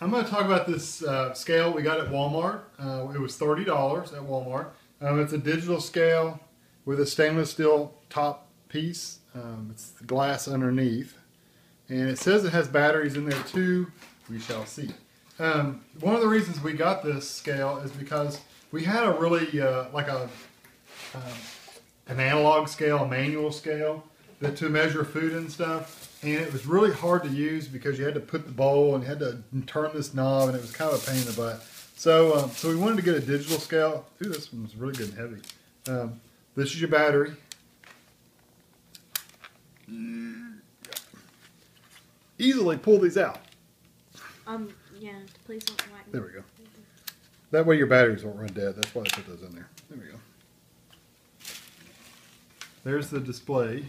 I'm going to talk about this uh, scale we got at Walmart. Uh, it was $30 at Walmart. Um, it's a digital scale with a stainless steel top piece. Um, it's glass underneath. And it says it has batteries in there too. We shall see. Um, one of the reasons we got this scale is because we had a really, uh, like a, um, an analog scale, a manual scale, that to measure food and stuff and it was really hard to use because you had to put the bowl and you had to turn this knob, and it was kind of a pain in the butt. So, um, so we wanted to get a digital scale. Ooh, this one's really good and heavy. Um, this is your battery. Easily pull these out. Um, yeah, please don't. There we go. That way your batteries won't run dead. That's why I put those in there. There we go. There's the display.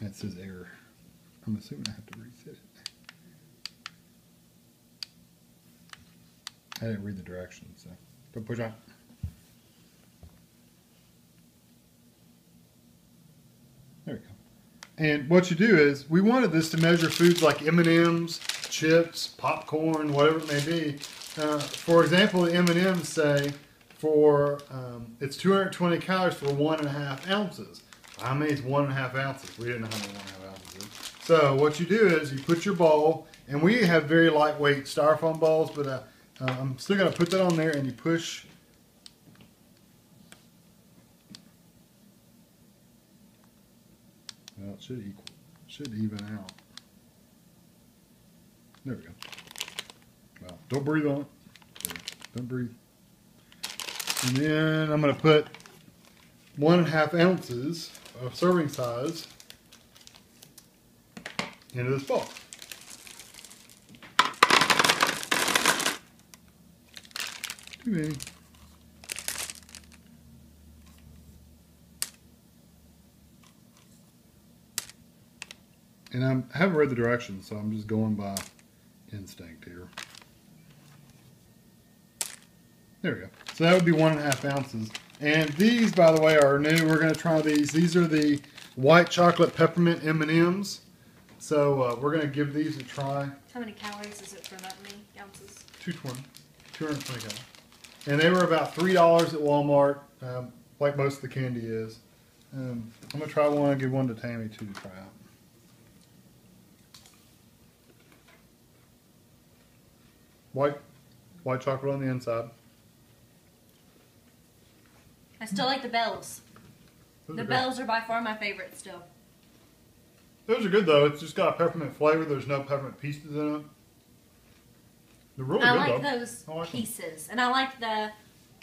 That says error. I'm assuming I have to reset it. I didn't read the directions, so don't push on. There we go. And what you do is, we wanted this to measure foods like M&Ms, chips, popcorn, whatever it may be. Uh, for example, the M&Ms say for um, it's 220 calories for one and a half ounces. Many is one and a half ounces? We didn't know how many one and a half ounces is. So what you do is you put your bowl, and we have very lightweight styrofoam bowls, but uh, uh, I'm still going to put that on there, and you push. Well, it should equal, should even out. There we go. Well, don't breathe on it. Don't breathe. And then I'm going to put one and a half ounces of serving size into this bowl. Too many. And I'm, I haven't read the directions, so I'm just going by instinct here. There we go. So that would be one and a half ounces. And these, by the way, are new. We're going to try these. These are the white chocolate peppermint M&Ms. So uh, we're going to give these a try. How many calories is it for that many ounces? 220. 220 calories. And they were about $3 at Walmart, um, like most of the candy is. Um, I'm going to try one and give one to Tami, too, to try out. White, white chocolate on the inside. I still like the bells. Those The are bells are by far my favorite still. Those are good though. It's just got a peppermint flavor. There's no peppermint pieces in it. They're really I good like though. those I like 'em. pieces, and I like the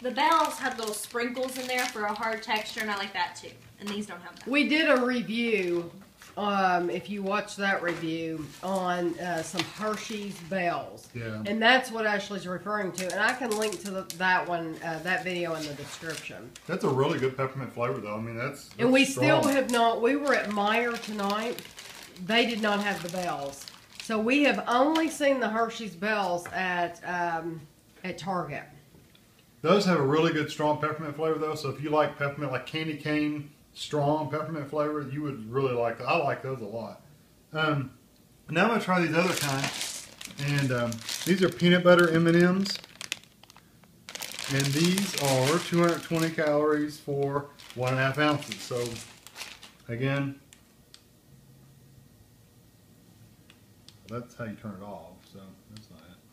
the bells have little sprinkles in there for a hard texture, and I like that too. And these don't have that. We did a review, um, if you watch that review, on uh, some Hershey's bells. Yeah. And that's what Ashley's referring to. And I can link to the, that one, uh, that video in the description. That's a really good peppermint flavor though. I mean that's. And we that's still have not, we were at Meijer tonight. They did not have the bells. So we have only seen the Hershey's bells at, um, at Target. Those have a really good strong peppermint flavor though. So if you like peppermint, like candy cane, strong peppermint flavor, you would really like that. I like those a lot. Um, now I'm gonna try these other kinds, and um, these are peanut butter M and M's, and these are 220 calories for one and a half ounces. So again, that's how you turn it off. So that's not it.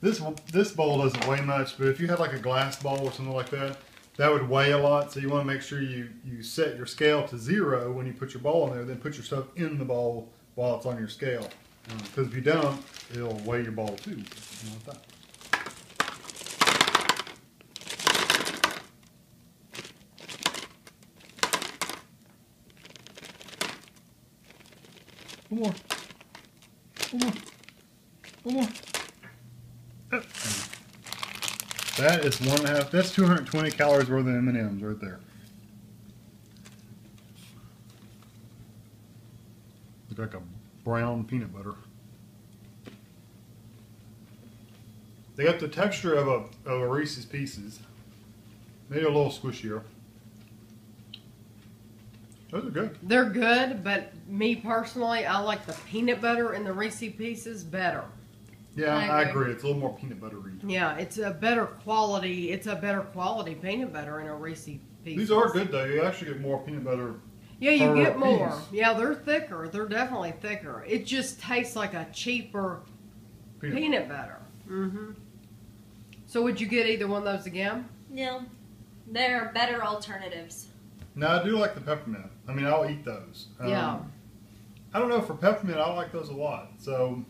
This this bowl doesn't weigh much, but if you had like a glass bowl or something like that, that would weigh a lot. So you want to make sure you you set your scale to zero when you put your bowl in there. Then put your stuff in the bowl while it's on your scale. Hmm. Because if you don't, it'll weigh your bowl too. One more. One more. One more. That is one and a half. That's 220 calories worth of M&Ms right there. Look like a brown peanut butter. They got the texture of a of a Reese's Pieces. Maybe a little squishier. Those are good. They're good, but me personally, I like the peanut butter and the Reese Pieces better. Yeah, I I agree. agree. It's a little more peanut buttery. Yeah, it's a better quality. It's a better quality peanut butter in a Reese piece. These are good though. You actually get more peanut butter. Yeah, you get more. piece. Yeah, they're thicker. They're definitely thicker. It just tastes like a cheaper Peanut. peanut butter. Mm-hmm. So would you get either one of those again? No, they're better alternatives. No, I do like the peppermint. I mean, I'll eat those. Um, yeah. I don't know for peppermint. I like those a lot. So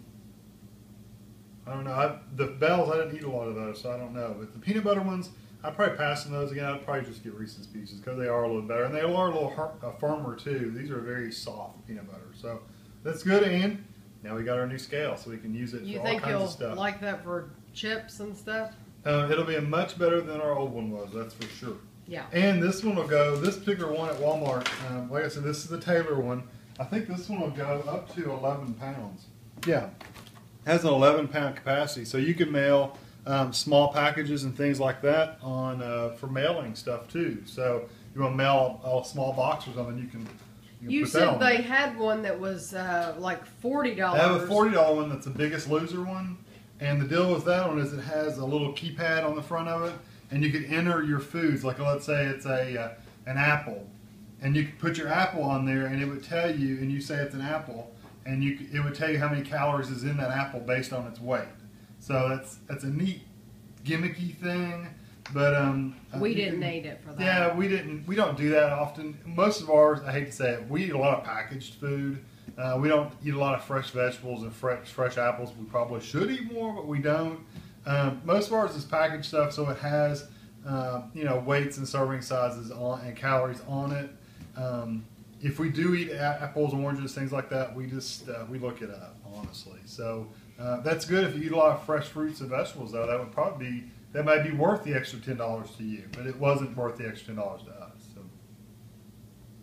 I don't know. I, the bells, I didn't eat a lot of those, so I don't know. But the peanut butter ones, I'd probably pass on those again. I'd probably just get Reese's Pieces because they are a little better and they are a little har- uh, firmer too. These are very soft peanut butter, so that's good. And now we got our new scale, so we can use it You for all think kinds you'll of stuff. like that for chips and stuff? uh, it'll be much better than our old one was. That's for sure. Yeah. And this one will go, this particular one at Walmart, um, like I said, this is the Taylor one. I think this one will go up to 11 pounds. Yeah. Has an 11 pound capacity. So you can mail um, small packages and things like that on uh, for mailing stuff too. So you want to mail a, a small box or something, you can, you can You said they there. had one that was uh, like forty dollars. I have a $40 one that's the biggest loser one. And the deal with that one is it has a little keypad on the front of it, and you can enter your foods. Like let's say it's a uh, an apple, and you could put your apple on there, and it would tell you, and you say it's an apple, and you it would tell you how many calories is in that apple based on its weight. So that's that's a neat gimmicky thing, but um, uh, We didn't can- need it for that. yeah, we didn't. We don't do that often. Most of ours, I hate to say it, we eat a lot of packaged food. Uh, we don't eat a lot of fresh vegetables and fresh fresh apples. We probably should eat more, but we don't. Um, most of ours is packaged stuff, so it has uh, you know weights and serving sizes on and calories on it. Um, if we do eat apples, oranges, things like that, we just uh, we look it up honestly. So uh, that's good if you eat a lot of fresh fruits and vegetables. Though that would probably be that might be worth the extra ten dollars to you, but it wasn't worth the extra ten dollars to us. So.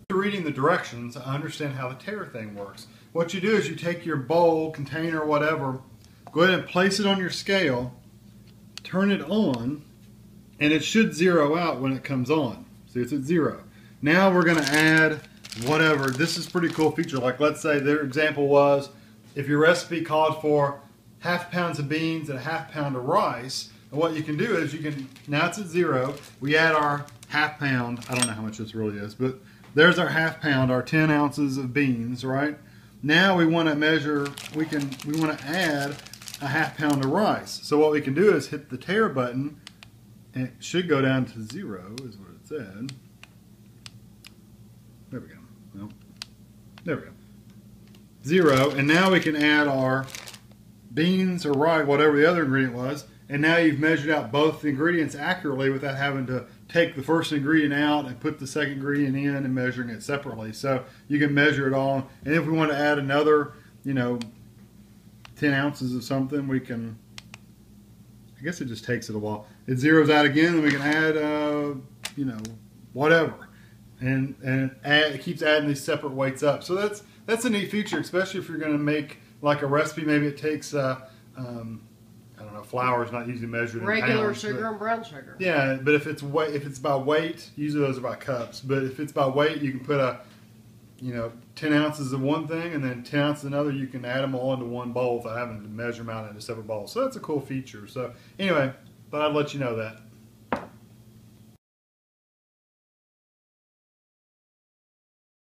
After reading the directions, I understand how the tare thing works. What you do is you take your bowl, container, whatever, go ahead and place it on your scale, turn it on, and it should zero out when it comes on. See, it's at zero. Now we're going to add whatever. This is pretty cool feature. Like, let's say their example was if your recipe called for half pounds of beans and a half pound of rice, and what you can do is you can, now it's at zero, we add our half pound, I don't know how much this really is, but there's our half pound, our 10 ounces of beans, right? Now we want to measure, we can, we want to add a half pound of rice. So what we can do is hit the tare button, and it should go down to zero, is what it said. There we go. Nope. There we go. Zero, and now we can add our beans or rice, whatever the other ingredient was, and now you've measured out both ingredients accurately without having to take the first ingredient out and put the second ingredient in and measuring it separately. So you can measure it all, and if we want to add another, you know, 10 ounces of something, we can, I guess it just takes it a while. It zeroes out again, and we can add, uh, you know, whatever. And, and add, it keeps adding these separate weights up. So that's, that's a neat feature, especially if you're going to make like a recipe. Maybe it takes, uh, um, I don't know, flour is not usually measured in Regular pounds, sugar but- and brown sugar. yeah, but if it's weight, if it's by weight, usually those are by cups. But if it's by weight, you can put a, you know, ten ounces of one thing and then ten ounces of another. You can add them all into one bowl without having to measure them out into separate bowls. So that's a cool feature. So anyway, thought I'd let you know that.